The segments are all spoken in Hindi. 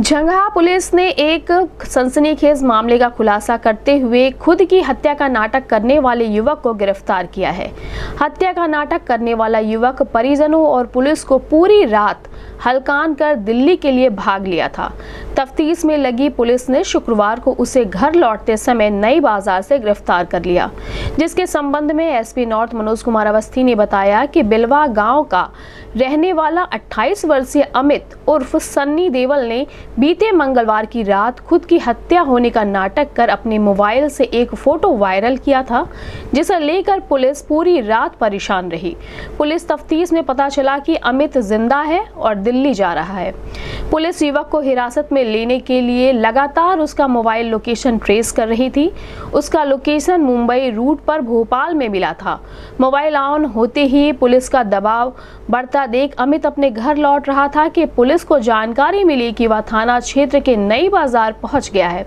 झंगहा पुलिस ने एक सनसनीखेज मामले का खुलासा करते हुए खुद की हत्या का नाटक करने वाले युवक को गिरफ़्तार किया है। हत्या का नाटक करने वाला युवक परिजनों और पुलिस को पूरी रात हलकान कर दिल्ली के लिए भाग लिया था। तफ्तीश में लगी पुलिस ने शुक्रवार को उसे घर लौटते समय नई बाज़ार से गिरफ़्तार कर लिया, जिसके संबंध में एसपी नॉर्थ मनोज कुमार अवस्थी ने बताया कि बिलवा गाँव का रहने वाला 28 वर्षीय अमित उर्फ़ सन्नी देवल ने बीते मंगलवार की रात खुद की हत्या होने का नाटक कर अपने मोबाइल से एक फ़ोटो वायरल किया था, जिसे लेकर पुलिस पूरी रात परेशान रही। पुलिस तफ्तीश में पता चला कि अमित ज़िंदा है और दिल्ली जा रहा है। पुलिस युवक को हिरासत में लेने के लिए लगातार उसका मोबाइल लोकेशन ट्रेस कर रही थी। उसका लोकेशन मुंबई रूट पर भोपाल में मिला था। मोबाइल ऑन होते ही पुलिस का दबाव बढ़ता देख अमित अपने घर लौट रहा था कि पुलिस को जानकारी मिली कि वह थाना क्षेत्र के नई बाज़ार पहुँच गया है।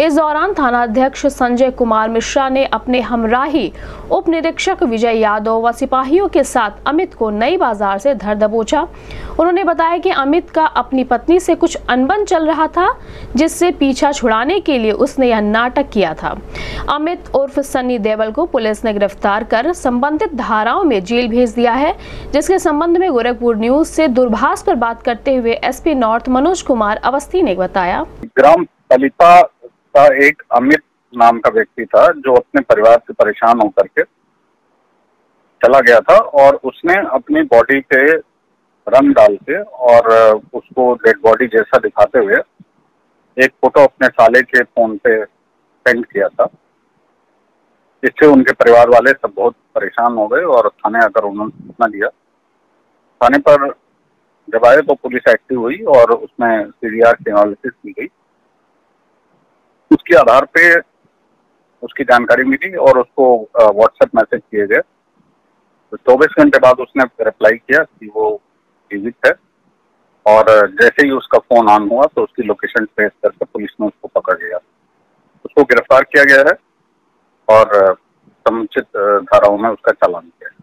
इस दौरान थाना अध्यक्ष संजय कुमार मिश्रा ने अपने हमराही उप निरीक्षक विजय यादव व सिपाहियों के साथ अमित को नई बाज़ार से धर दबोचा। उन्होंने बताया कि अमित का अपनी से कुछ अनबन चल रहा था, जिससे पीछा छुड़ाने के लिए उसने यह नाटक किया था। अमित उर्फ़ सन्नी देवल को पुलिस ने गिरफ़्तार कर संबंधित धाराओं में जेल भेज दिया है, जिसके संबंध में गोरखपुर न्यूज़ से दूरभाष पर बात करते हुए एसपी नॉर्थ मनोज कुमार अवस्थी ने बताया। ग्राम तलिपा का एक अमित नाम का व्यक्ति था, जो अपने परिवार से परेशान होकर के चला गया था और उसने अपनी बॉडी पे रंग डाल के और उसको डेड बॉडी जैसा दिखाते हुए एक फ़ोटो अपने साले के फ़ोन पे सेंड किया था। इससे उनके परिवार वाले सब बहुत परेशान हो गए और थाने आकर उन्होंने सूचना दिया। थाने पर जब आए तो पुलिस एक्टिव हुई और उसमें सीडीआर की एनालिसिस की गई। उसके आधार पे उसकी जानकारी मिली और उसको व्हाट्सएप मैसेज किए गए। तो चौबीस घंटे बाद उसने रिप्लाई किया कि वो जीवित है। और जैसे ही उसका फ़ोन ऑन हुआ तो उसकी लोकेशन ट्रेस करके पुलिस ने उसको पकड़ लिया। उसको गिरफ़्तार किया गया है और समुचित धाराओं में उसका चालान किया है।